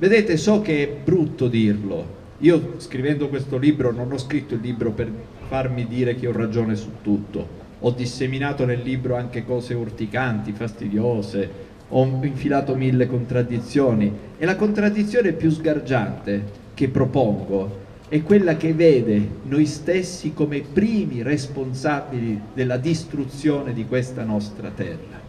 Vedete, so che è brutto dirlo. Io scrivendo questo libro non ho scritto il libro per farmi dire che ho ragione su tutto. Ho disseminato nel libro anche cose urticanti, fastidiose, ho infilato mille contraddizioni e la contraddizione più sgargiante che propongo è quella che vede noi stessi come primi responsabili della distruzione di questa nostra terra.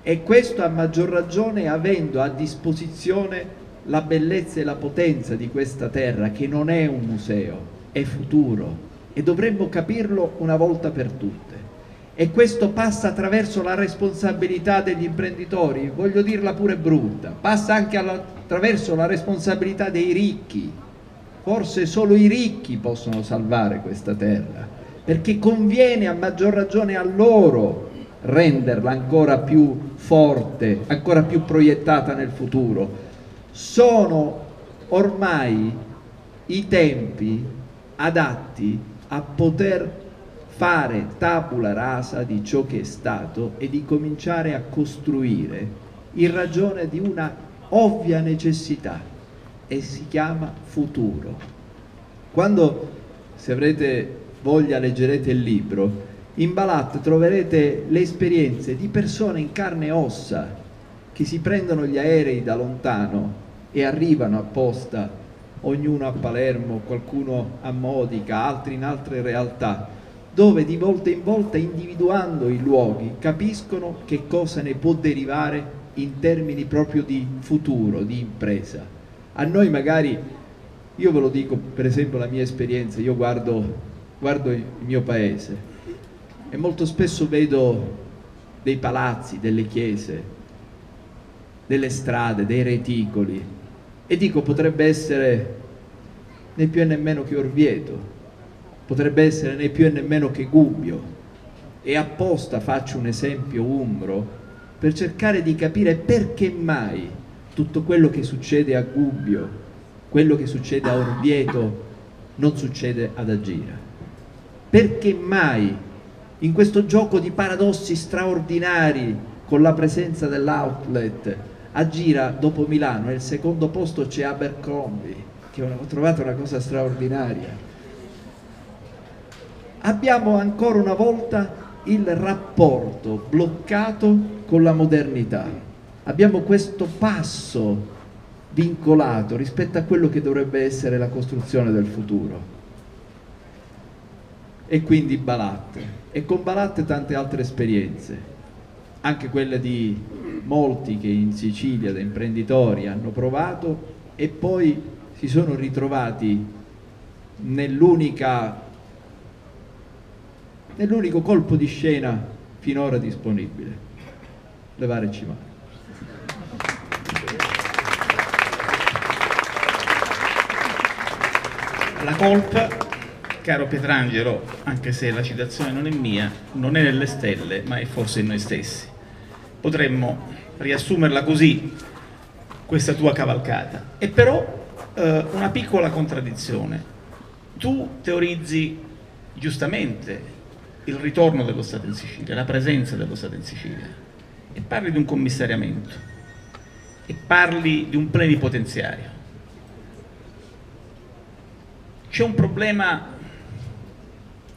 E questo a maggior ragione avendo a disposizione la bellezza e la potenza di questa terra che non è un museo, è futuro e dovremmo capirlo una volta per tutte. E questo passa attraverso la responsabilità degli imprenditori, voglio dirla pure brutta, passa anche attraverso la responsabilità dei ricchi. Forse solo i ricchi possono salvare questa terra, perché conviene a maggior ragione a loro renderla ancora più forte, ancora più proiettata nel futuro. Sono ormai i tempi adatti a poter fare tabula rasa di ciò che è stato e di cominciare a costruire in ragione di una ovvia necessità e si chiama futuro. Quando, se avrete voglia, leggerete il libro, in Balat troverete le esperienze di persone in carne e ossa che si prendono gli aerei da lontano e arrivano apposta, ognuno a Palermo, qualcuno a Modica, altri in altre realtà, dove di volta in volta individuando i luoghi capiscono che cosa ne può derivare in termini proprio di futuro, di impresa. A noi magari, io ve lo dico per esempio la mia esperienza, io guardo, guardo il mio paese e molto spesso vedo dei palazzi, delle chiese, delle strade, dei reticoli e dico potrebbe essere né più e nemmeno che Orvieto, potrebbe essere né più e nemmeno che Gubbio. E apposta faccio un esempio umbro per cercare di capire perché mai tutto quello che succede a Gubbio, quello che succede a Orvieto, non succede ad Agira. Perché mai in questo gioco di paradossi straordinari con la presenza dell'outlet Agira dopo Milano e al secondo posto c'è Abercrombie che ho trovato una cosa straordinaria abbiamo ancora una volta il rapporto bloccato con la modernità. Abbiamo questo passo vincolato rispetto a quello che dovrebbe essere la costruzione del futuro. E quindi Balat. E con Balat tante altre esperienze, anche quelle di molti che in Sicilia da imprenditori hanno provato e poi si sono ritrovati nell'unico colpo di scena finora disponibile, levare Cimano. La colpa, caro Pietrangelo, anche se la citazione non è mia, non è nelle stelle, ma è forse in noi stessi. Potremmo riassumerla così, questa tua cavalcata. E però eh, una piccola contraddizione. Tu teorizzi giustamente il ritorno dello Stato in Sicilia, la presenza dello Stato in Sicilia e parli di un commissariamento e parli di un plenipotenziario. C'è un problema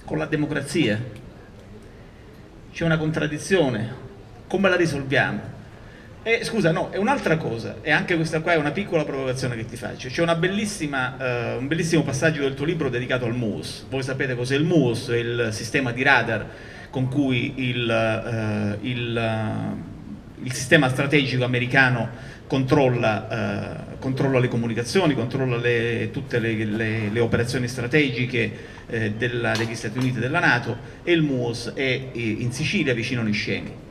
con la democrazia, c'è una contraddizione, come la risolviamo? E, scusa, no, è un'altra cosa, e anche questa qua è una piccola provocazione che ti faccio. C'è eh, un bellissimo passaggio del tuo libro dedicato al MUOS. Voi sapete cos'è il MUOS, è il sistema di radar con cui il, eh, il, uh, il sistema strategico americano controlla, uh, controlla le comunicazioni, controlla le, tutte le, le, le, operazioni strategiche eh, della, degli Stati Uniti e della Nato e il MUOS è in Sicilia vicino a Niscemi.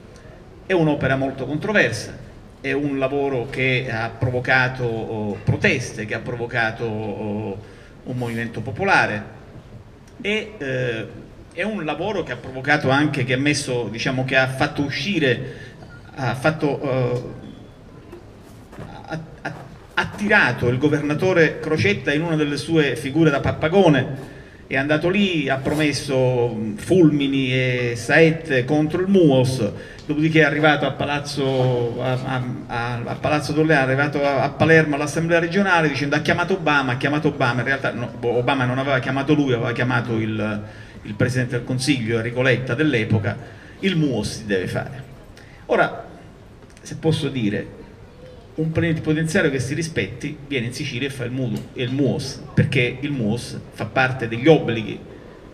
È un'opera molto controversa, è un lavoro che ha provocato oh, proteste, che ha provocato oh, un movimento popolare. E eh, è un lavoro che ha provocato anche, che ha messo, diciamo, che ha fatto uscire, ha fatto, eh, ha, ha, ha tirato il governatore Crocetta in una delle sue figure da pappagone è andato lì, ha promesso fulmini e saette contro il MUOS, dopodiché è arrivato a Palazzo, a, a, a Palazzo d'Orleano, è arrivato a, a Palermo all'Assemblea regionale dicendo ha chiamato Obama, ha chiamato Obama, in realtà no, Obama non aveva chiamato lui, aveva chiamato il, il Presidente del Consiglio, Enrico Letta dell'epoca, il MUOS si deve fare. Ora, se posso dire, un plenipotenziario che si rispetti viene in Sicilia e fa il, MUDU, il MUOS, perché il MUOS fa parte degli obblighi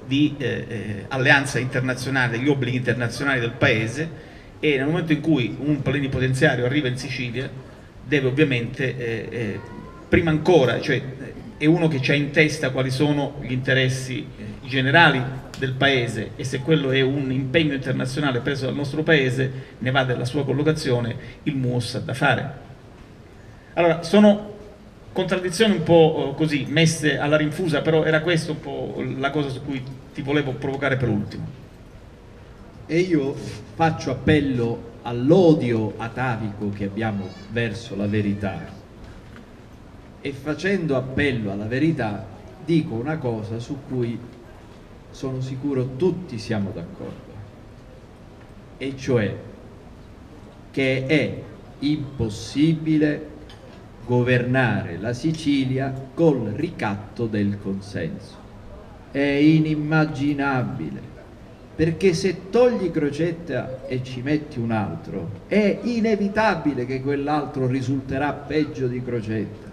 di eh, eh, alleanza internazionale, degli obblighi internazionali del Paese e nel momento in cui un plenipotenziario arriva in Sicilia deve ovviamente, eh, eh, prima ancora, cioè è uno che ha in testa quali sono gli interessi eh, generali del Paese e se quello è un impegno internazionale preso dal nostro Paese ne va della sua collocazione, il MUOS da fare. Allora, sono contraddizioni un po' eh, così messe alla rinfusa, però era questa un po' la cosa su cui ti volevo provocare per ultimo. E io faccio appello all'odio atavico che abbiamo verso la verità. E facendo appello alla verità dico una cosa su cui sono sicuro tutti siamo d'accordo. E cioè che è impossibile governare la Sicilia col ricatto del consenso è inimmaginabile perché se togli Crocetta e ci metti un altro, è inevitabile che quell'altro risulterà peggio di Crocetta.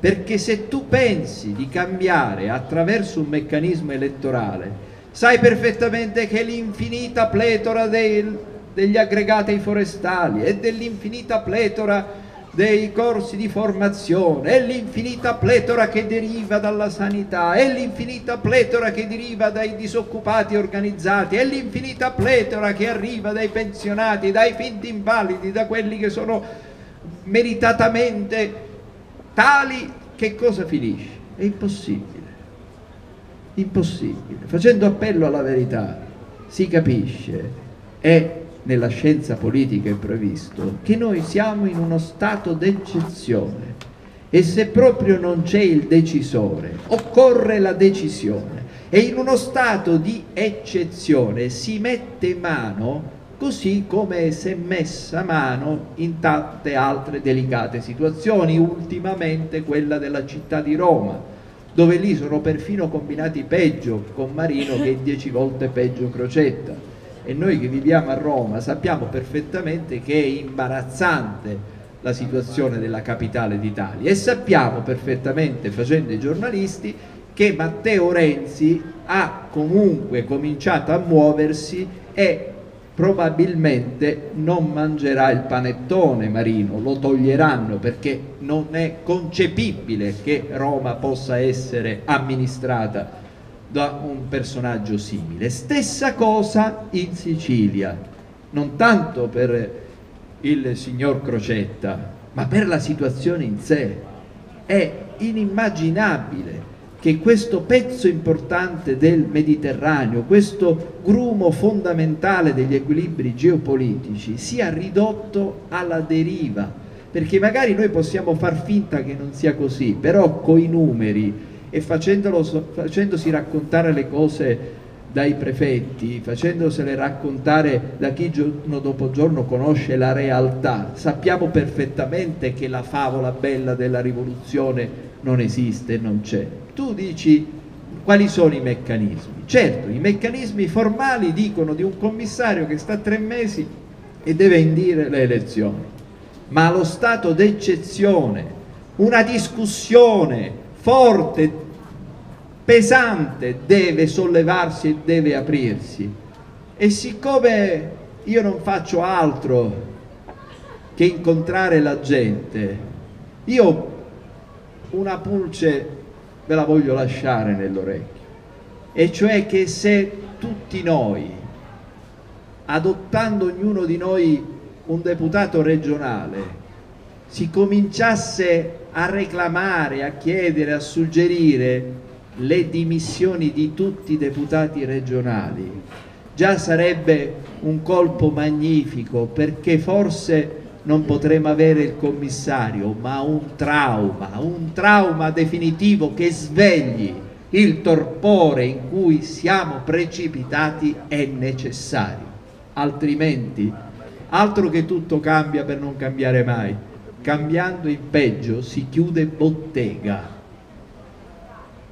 Perché se tu pensi di cambiare attraverso un meccanismo elettorale, sai perfettamente che l'infinita pletora del, degli aggregati forestali e dell'infinita pletora dei corsi di formazione, è l'infinita pletora che deriva dalla sanità, è l'infinita pletora che deriva dai disoccupati organizzati, è l'infinita pletora che arriva dai pensionati, dai finti invalidi, da quelli che sono meritatamente tali, che cosa finisce? È impossibile, impossibile. Facendo appello alla verità si capisce, è nella scienza politica è previsto, che noi siamo in uno stato d'eccezione e se proprio non c'è il decisore, occorre la decisione. E in uno stato di eccezione si mette mano così come si è messa mano in tante altre delicate situazioni, ultimamente quella della città di Roma, dove lì sono perfino combinati peggio con Marino che è dieci volte peggio Crocetta e noi che viviamo a Roma sappiamo perfettamente che è imbarazzante la situazione della capitale d'Italia. E sappiamo perfettamente facendo i giornalisti che Matteo Renzi ha comunque cominciato a muoversi e probabilmente non mangerà il panettone marino, lo toglieranno perché non è concepibile che Roma possa essere amministrata da un personaggio simile. Stessa cosa in Sicilia, non tanto per il signor Crocetta, ma per la situazione in sé. È inimmaginabile che questo pezzo importante del Mediterraneo, questo grumo fondamentale degli equilibri geopolitici sia ridotto alla deriva, perché magari noi possiamo far finta che non sia così, però coi numeri e facendosi raccontare le cose dai prefetti, facendosele raccontare da chi giorno dopo giorno conosce la realtà, sappiamo perfettamente che la favola bella della rivoluzione non esiste, non c'è. Tu dici quali sono i meccanismi? Certo, i meccanismi formali dicono di un commissario che sta tre mesi e deve indire le elezioni, ma lo stato d'eccezione, una discussione forte, pesante deve sollevarsi e deve aprirsi. E siccome io non faccio altro che incontrare la gente, io una pulce ve la voglio lasciare nell'orecchio, e cioè che se tutti noi, adottando ognuno di noi un deputato regionale, si cominciasse a reclamare, a chiedere, a suggerire le dimissioni di tutti i deputati regionali, già sarebbe un colpo magnifico perché forse non potremo avere il commissario, ma un trauma, un trauma definitivo che svegli, il torpore in cui siamo precipitati è necessario, altrimenti altro che tutto cambia per non cambiare mai, cambiando in peggio si chiude bottega.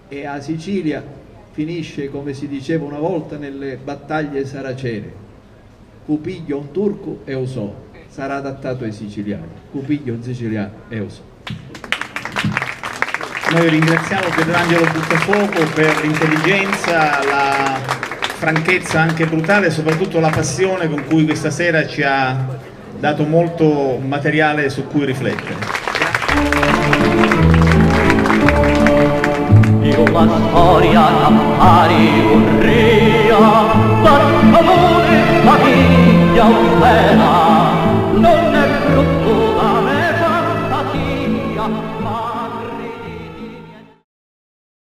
E a Sicilia finisce come si diceva una volta nelle battaglie saracene, Cupiglio un turco e usò, sarà adattato ai siciliani, Cupiglio un siciliano e usò. Noi ringraziamo Pietrangelo Buttafuoco per l'intelligenza, la franchezza anche brutale e soprattutto la passione con cui questa sera ci ha dato molto materiale su cui riflettere. Io la storia appari un ria, per favore famiglia un vera.